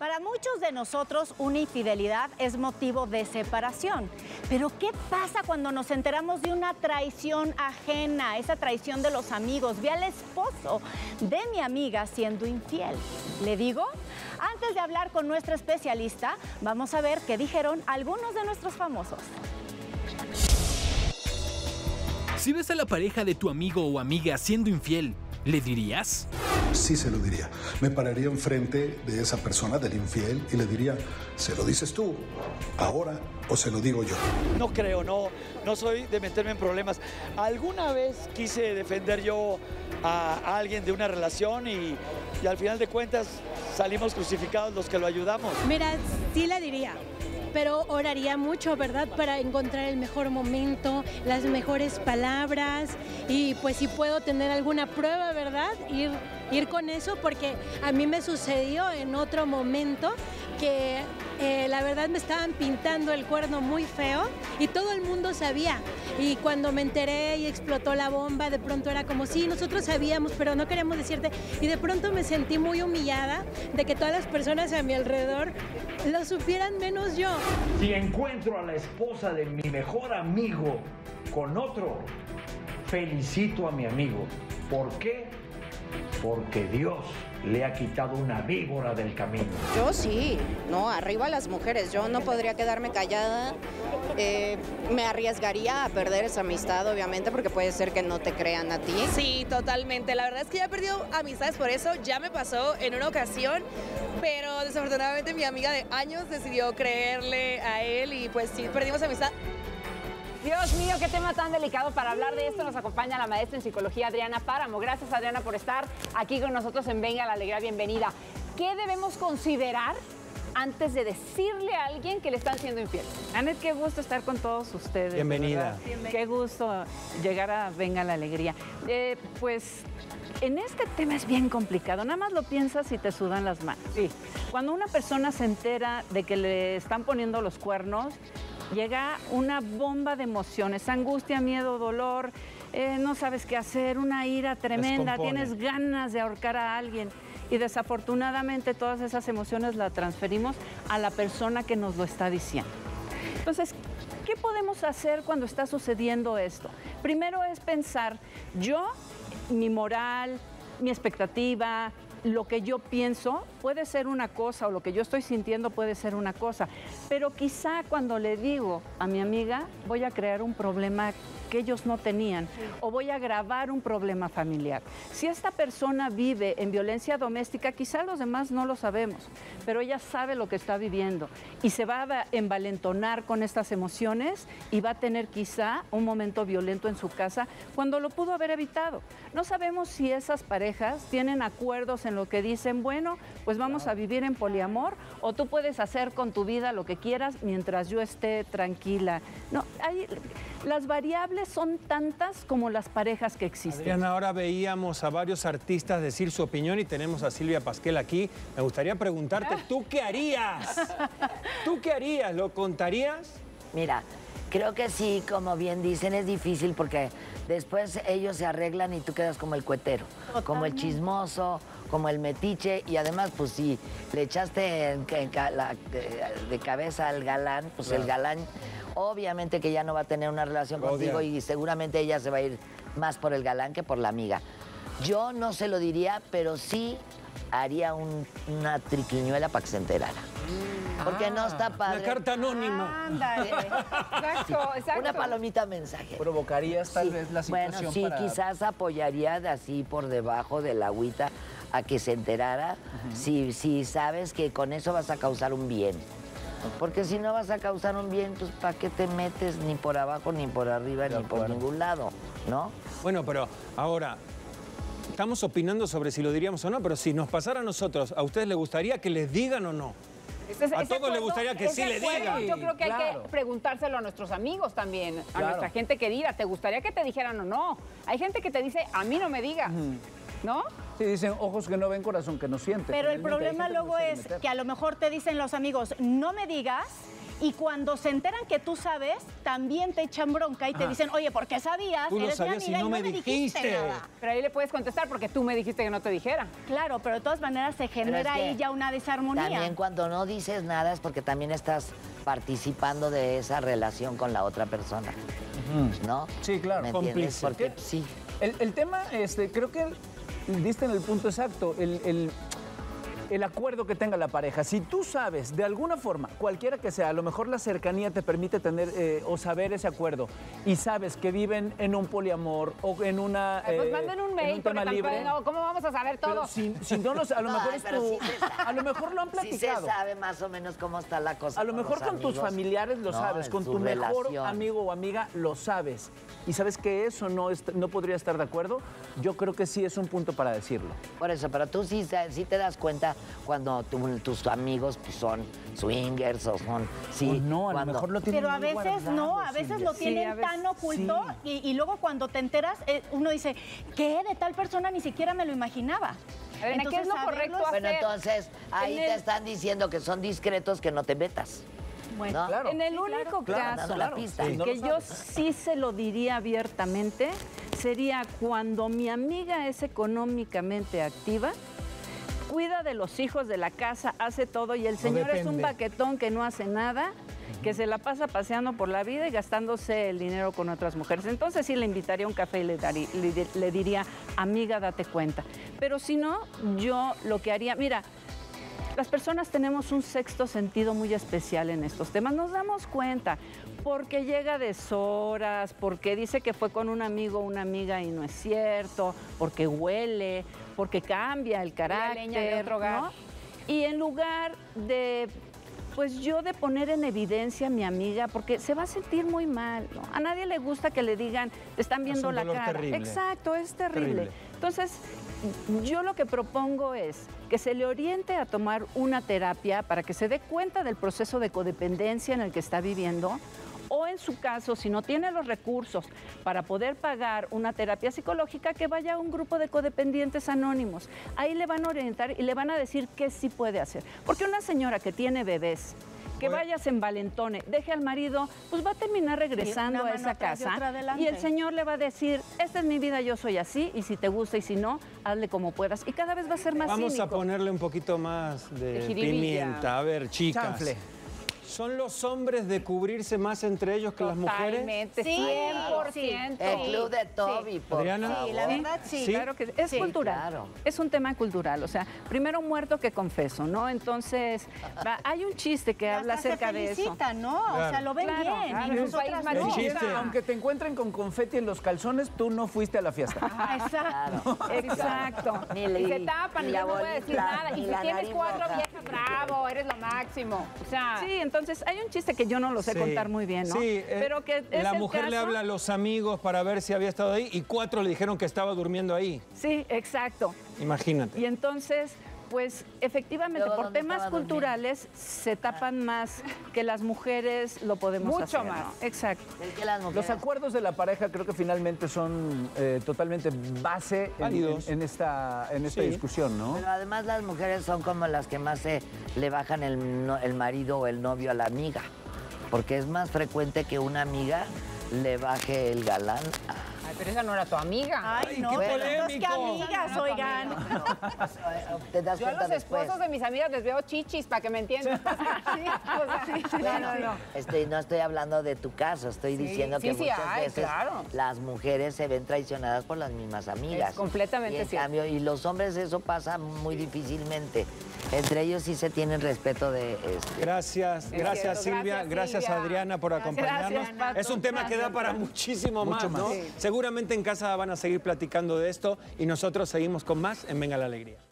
Para muchos de nosotros una infidelidad es motivo de separación. Pero ¿qué pasa cuando nos enteramos de una traición ajena, esa traición de los amigos? Vi al esposo de mi amiga siendo infiel. ¿Le digo? Antes de hablar con nuestra especialista, vamos a ver qué dijeron algunos de nuestros famosos. Si ves a la pareja de tu amigo o amiga siendo infiel, ¿le dirías? Sí se lo diría. Me pararía enfrente de esa persona, del infiel, y le diría, ¿se lo dices tú ahora o se lo digo yo? No creo, no, no soy de meterme en problemas. Alguna vez quise defender yo a alguien de una relación y, y al final de cuentas salimos crucificados los que lo ayudamos. Mira, sí le diría pero oraría mucho, ¿verdad? Para encontrar el mejor momento, las mejores palabras y pues si puedo tener alguna prueba, ¿verdad? Ir, ir con eso porque a mí me sucedió en otro momento que eh, la verdad me estaban pintando el cuerno muy feo y todo el mundo sabía. Y cuando me enteré y explotó la bomba, de pronto era como, sí, nosotros sabíamos, pero no queríamos decirte. Y de pronto me sentí muy humillada de que todas las personas a mi alrededor lo supieran menos yo. Si encuentro a la esposa de mi mejor amigo con otro, felicito a mi amigo. ¿Por qué? Porque Dios le ha quitado una víbora del camino. Yo sí, no, arriba las mujeres. Yo no podría quedarme callada. Eh, me arriesgaría a perder esa amistad, obviamente, porque puede ser que no te crean a ti. Sí, totalmente. La verdad es que ya he perdido amistades por eso. Ya me pasó en una ocasión, pero desafortunadamente mi amiga de años decidió creerle a él y pues sí, perdimos amistad. Dios mío, qué tema tan delicado para hablar de esto. Nos acompaña la maestra en psicología Adriana Páramo. Gracias Adriana por estar aquí con nosotros en Venga la Alegría. Bienvenida. ¿Qué debemos considerar antes de decirle a alguien que le están siendo infiel? Anet, qué gusto estar con todos ustedes. Bienvenida. Qué gusto llegar a Venga la Alegría. Eh, pues en este tema es bien complicado, nada más lo piensas y te sudan las manos. Sí. Cuando una persona se entera de que le están poniendo los cuernos, llega una bomba de emociones, angustia, miedo, dolor, eh, no sabes qué hacer, una ira tremenda, tienes ganas de ahorcar a alguien. Y desafortunadamente todas esas emociones las transferimos a la persona que nos lo está diciendo. Entonces, ¿qué podemos hacer cuando está sucediendo esto? Primero es pensar, yo, mi moral, mi expectativa, lo que yo pienso puede ser una cosa o lo que yo estoy sintiendo puede ser una cosa, pero quizá cuando le digo a mi amiga voy a crear un problema que ellos no tenían o voy a agravar un problema familiar. Si esta persona vive en violencia doméstica, quizá los demás no lo sabemos, pero ella sabe lo que está viviendo y se va a envalentonar con estas emociones y va a tener quizá un momento violento en su casa cuando lo pudo haber evitado. No sabemos si esas parejas tienen acuerdos en lo que dicen, bueno, pues vamos a vivir en poliamor o tú puedes hacer con tu vida lo que quieras mientras yo esté tranquila. No, hay, las variables son tantas como las parejas que existen. Adriana, ahora veíamos a varios artistas decir su opinión y tenemos a Silvia Pasquel aquí. Me gustaría preguntarte, ¿tú qué harías? ¿Tú qué harías? ¿Lo contarías? Mira, creo que sí, como bien dicen, es difícil porque después ellos se arreglan y tú quedas como el cuetero, como el chismoso, como el metiche y además pues si le echaste en, en, la, de, de, cabeza al galán, pues claro. el galán obviamente que ya no va a tener una relación contigo y seguramente ella se va a ir más por el galán que por la amiga. Yo no se lo diría, pero sí haría un, una triquiñuela para que se enterara. Porque ah, no está padre. Una carta anónima. Ándale. exacto, exacto. Una palomita mensaje. ¿Provocarías tal sí. vez la situación Bueno, sí, para... quizás apoyaría de así por debajo de la agüita a que se enterara uh -huh. si, si sabes que con eso vas a causar un bien. Porque si no vas a causar un bien, pues ¿para qué te metes ni por abajo, ni por arriba, ni por ningún lado? ¿No? Bueno, pero ahora, estamos opinando sobre si lo diríamos o no, pero si nos pasara a nosotros, ¿a ustedes les gustaría que les digan o no? Ese, a todos les gustaría que sí le digan. Yo creo que claro. hay que preguntárselo a nuestros amigos también, a claro. nuestra gente querida. ¿Te gustaría que te dijeran o no? Hay gente que te dice, a mí no me digas. Uh -huh. ¿No? Sí, dicen ojos que no ven, corazón que no siente. Pero el problema luego es que a lo mejor te dicen los amigos, no me digas, Y cuando se enteran que tú sabes, también te echan bronca y te dicen, oye, ¿por qué sabías? Tú lo Eres mi sabías y amiga no me dijiste". nada". Pero ahí le puedes contestar porque tú me dijiste que no te dijera. Claro, pero de todas maneras se genera es que ahí ya una desarmonía. También cuando no dices nada es porque también estás participando de esa relación con la otra persona. ¿No? Sí, claro. ¿Me entiendes? Porque sí. El, el tema, este, creo que diste en el punto exacto, el, el- el acuerdo que tenga la pareja. Si tú sabes, de alguna forma, cualquiera que sea, a lo mejor la cercanía te permite tener eh, o saber ese acuerdo y sabes que viven en un poliamor o en una... Pues eh, manden un en mail porque tema tampoco, libre. no, ¿cómo vamos a saber todo? Pero si, si no a lo mejor Ay, es tu- sí a lo mejor lo han Sí se platicado. sabe más o menos cómo está la cosa. A lo mejor con tus familiares lo No, sabes, con tu mejor amigo o amiga lo sabes. Y sabes que eso no, est- no podría estar de acuerdo. Yo creo que sí es un punto para decirlo. Por eso, pero tú sí, sí te das cuenta cuando tu- tus amigos pues, son swingers o son... Sí, Pues no, a lo mejor lo tienen Pero a veces no, a veces lo tienen veces tan oculto y, y luego cuando te enteras, eh, uno dice, ¿qué? De tal persona ni siquiera me lo imaginaba. Adriana, ¿qué es lo correcto es- Bueno, hacer? entonces ahí En te están diciendo que son discretos, que no te metas. Bueno, ¿no? Claro. En el único Claro, caso pista. Sí, no que yo sí se lo diría abiertamente sería cuando mi amiga es económicamente activa, cuida de los hijos de la casa, hace todo y el señor es un baquetón que no hace nada, que se la pasa paseando por la vida y gastándose el dinero con otras mujeres. Entonces sí le invitaría a un café y le, darí- le di- le diría, amiga, date cuenta. Pero si no, yo lo que haría, mira, las personas tenemos un sexto sentido muy especial en estos temas. Nos damos cuenta porque llega a deshoras, porque dice que fue con un amigo o una amiga y no es cierto, porque huele, porque cambia el carácter. leña de otro hogar. ¿no? Y en lugar de, pues yo de poner en evidencia a mi amiga, porque se va a sentir muy mal. ¿no? A nadie le gusta que le digan, te están viendo un la dolor cara. terrible. Exacto, es terrible. Terrible. Entonces, yo lo que propongo es que se le oriente a tomar una terapia para que se dé cuenta del proceso de codependencia en el que está viviendo. O en su caso, si no tiene los recursos para poder pagar una terapia psicológica, que vaya a un grupo de codependientes anónimos. Ahí le van a orientar y le van a decir qué sí puede hacer. Porque una señora que tiene bebés, que Puede- vaya, se envalentone, deje al marido, pues va a terminar regresando a esa casa. Y el señor le va a decir, esta es mi vida, yo soy así, y si te gusta y si no, hazle como puedas. Y cada vez va a ser más Vamos a ponerle un poquito más de, pimienta. A ver, chicas. Chanfle. ¿Son los hombres de cubrirse más entre ellos que las mujeres? Totalmente, Sí, 100%. El club de Toby, por Adriana. favor. Sí, la verdad sí. Sí. Claro que es Sí, cultural. claro. Es un tema cultural. O sea, primero muerto que confeso, ¿no? Entonces, va- hay un chiste que Y habla hasta acerca se de eso. ¿no? O Claro. sea, lo ven Claro, bien. claro, y es un país. El Aunque, chiste. aunque te encuentren con confeti en los calzones, tú no fuiste a la fiesta. Ah, Exacto. Exacto. Ni Y le- se tapan y ni ya no voy a decir nada. Y si tienes cuatro viejas, bravo, eres lo máximo. O sea, Sí, entonces hay un chiste que yo no lo sé Sí. contar muy bien, ¿no? Sí, eh, Pero que es la el mujer le habla a los amigos para ver si había estado ahí y cuatro le dijeron que estaba durmiendo ahí. Sí, exacto. Imagínate. Y entonces, pues efectivamente, Luego, por ¿dónde temas culturales se tapan más que las mujeres lo podemos Mucho hacer. ¿no? más. Exacto. Que las. Los acuerdos de la pareja creo que finalmente son eh, totalmente base en, Válidos. en- en esta, en esta Sí. discusión, ¿no? Pero además las mujeres son como las que más se le bajan el, no- el marido o el novio a la amiga. Porque es más frecuente que una amiga le baje el galán. ay, pero esa no era tu amiga. Ay, no, qué pero es que polémico. amigas, oigan. Te das Yo a los después. esposos de mis amigas les veo chichis para que me entiendan. Sí, sea, no, no, no. Estoy, no estoy hablando de tu caso, estoy Sí, diciendo sí, que sí muchas hay, veces claro. las mujeres se ven traicionadas por las mismas amigas. Es completamente y en cierto. cambio, y los hombres eso pasa muy difícilmente. Entre ellos sí se tienen respeto de este, Gracias, gracias. Silvia, Gracias. Adriana por Gracias, acompañarnos. Pato. es un tema que da para muchísimo más, Mucho más. ¿no? Sí. Seguramente en casa van a seguir platicando de esto y nosotros seguimos con más en Venga la Alegría.